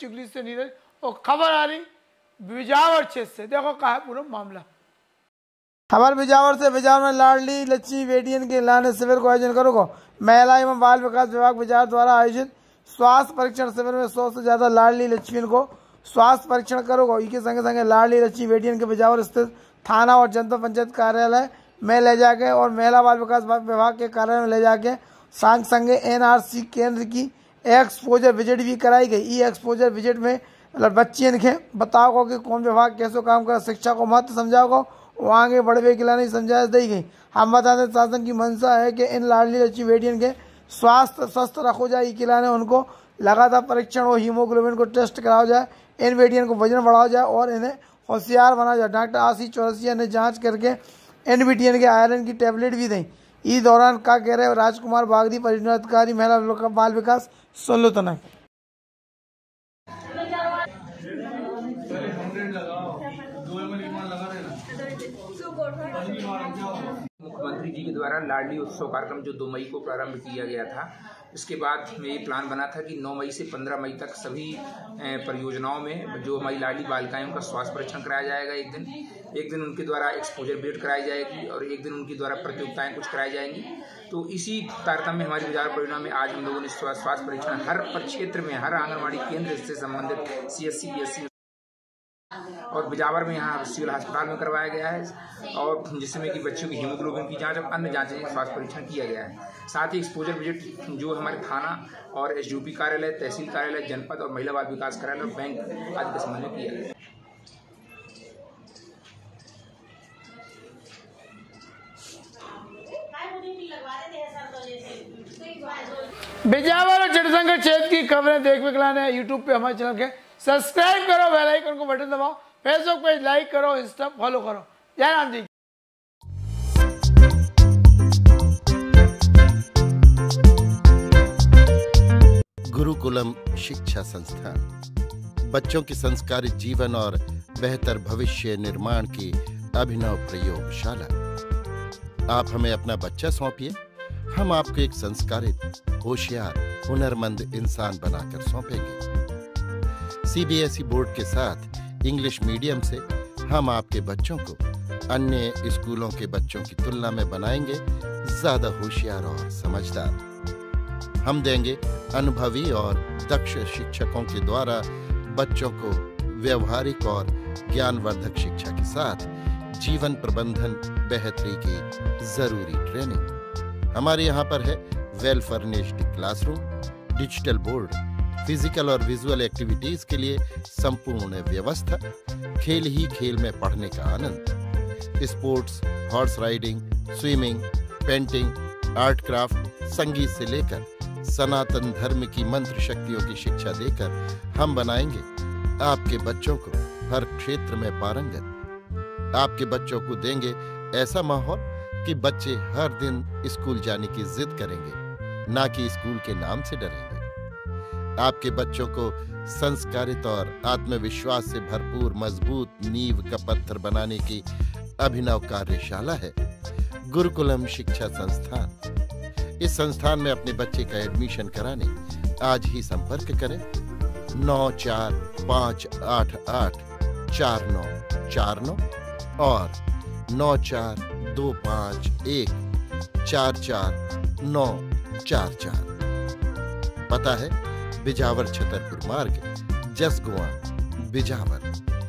चुगली से नीरज। और खबर आ रही, बिजावर क्षेत्र से। देखो कहा पूरा मामला। खबर बिजावर से, बिजावर में लाडली लक्ष्मी बेटियन के लाने शिविर को आयोजन करोगे। महिला एवं बाल विकास विभाग बिजार द्वारा आयोजित स्वास्थ्य परीक्षण शिविर में सौ से ज़्यादा लाडली लक्ष्मी को स्वास्थ्य परीक्षण करोगे इसके संगे संगे लाडली लक्ष्मी बेटियन के बिजावर स्थित थाना और जनता पंचायत कार्यालय में ले जाके और महिला बाल विकास विभाग के कार्यालय में ले जाके संग संगे एनआरसी केंद्र की एक्सपोजर विज़िट भी कराई गई। ई एक्सपोजर विज़िट में मतलब बच्चियन के बताओ कि कौन विभाग कैसे काम कर, शिक्षा को महत्व समझाओ, वो आगे बढ़वे के नहीं समझाइश दी गई। हम बता दें शासन की मंशा है कि इन लाडली लक्ष्मी बेटियन के स्वास्थ्य स्वस्थ रखो जाए खिलाने उनको लगातार परीक्षण और हीमोग्लोबिन को टेस्ट कराया जाए। इन बेटियन को वज़न बढ़ाया जाए और इन्हें होशियार बनाया जाए। डॉक्टर आशीष चौरसिया ने जाँच करके इन बेटियन के आयरन की टेबलेट भी दी। इस दौरान का कह रहे राजकुमार बागदी परियोजना अधिकारी महिला बाल विकास सुन लो तना मुख्यमंत्री जी के द्वारा लाडली उत्सव कार्यक्रम जो दो मई को प्रारंभ किया गया था, इसके बाद में ये प्लान बना था कि 9 मई से 15 मई तक सभी परियोजनाओं में जो हमारी लाडली बालिकाएँ उनका स्वास्थ्य परीक्षण कराया जाएगा एक दिन। एक दिन उनके द्वारा एक्सपोजर विज़िट कराई जाएगी और एक दिन उनके द्वारा प्रतियोगिताएँ कुछ कराई जाएँगी। तो इसी तारतम्य हमारी बाज़ार परियोजना में आज हम लोगों ने स्वास्थ्य परीक्षण हर क्षेत्र में, हर आंगनबाड़ी केंद्र से संबंधित सी एस सी और बिजावर में यहाँ सिविल अस्पताल में करवाया गया है और जिसमें कि बच्चों की हीमोग्लोबिन की जाँच और अन्य जांचें स्वास्थ्य परीक्षण किया गया है। साथ ही एक्सपोजर विज़िट जो हमारे थाना और एस कार्यालय, तहसील कार्यालय, जनपद और महिला बाल विकास कार्यालय और बैंक आदि के संबंध में किया गया बिजावर और क्षेत्र की खबरें देखने के लिए यूट्यूब पे, हमारे चैनल के सब्सक्राइब करो बेल आइकन को बटन दबाओ। फेसबुक पेज लाइक करो इंस्टा फॉलो करो। जय राम जी। गुरुकुलम शिक्षा संस्थान। बच्चों के संस्कारित जीवन और बेहतर भविष्य निर्माण की अभिनव प्रयोगशाला। आप हमें अपना बच्चा सौंपिए। हम आपको एक संस्कारित, होशियार, हुनरमंद इंसान बनाकर सौंपेंगे। सीबीएसई बोर्ड के साथ इंग्लिश मीडियम से हम आपके बच्चों को अन्य स्कूलों के बच्चों की तुलना में बनाएँगे ज़्यादा होशियार और समझदार। हम देंगे अनुभवी और दक्ष शिक्षकों के द्वारा बच्चों को व्यवहारिक और ज्ञानवर्धक शिक्षा के साथ जीवन प्रबंधन बेहतरी की ज़रूरी ट्रेनिंग हमारे यहाँ पर है well furnished classroom digital board physical और विजुअल एक्टिविटीज़ के लिए संपूर्ण व्यवस्था। खेल ही खेल में पढ़ने का आनंद। Sports horse riding swimming painting art craft संगीत से लेकर सनातन धर्म की मंत्र शक्तियों की शिक्षा देकर हम बनाएँगे आपके बच्चों को हर क्षेत्र में पारंगत। आपके बच्चों को देंगे ऐसा माहौल कि बच्चे हर दिन स्कूल जाने की जिद करेंगे, ना कि स्कूल के नाम से डरेंगे। आपके बच्चों को संस्कारित और आत्मविश्वास से भरपूर मज़बूत नींव का पत्थर बनाने की अभिनव कार्यशाला है। गुरुकुलम शिक्षा संस्थान। इस संस्थान में अपने बच्चे का एडमिशन कराने आज ही संपर्क करें। नौ चार पाँच आठ आठ चार नौ चार नौ और नौ चार दो पाँच एक चार चार नौ चार चार। पता है बिजावर छतरपुर मार्ग जसगुआ बिजावर।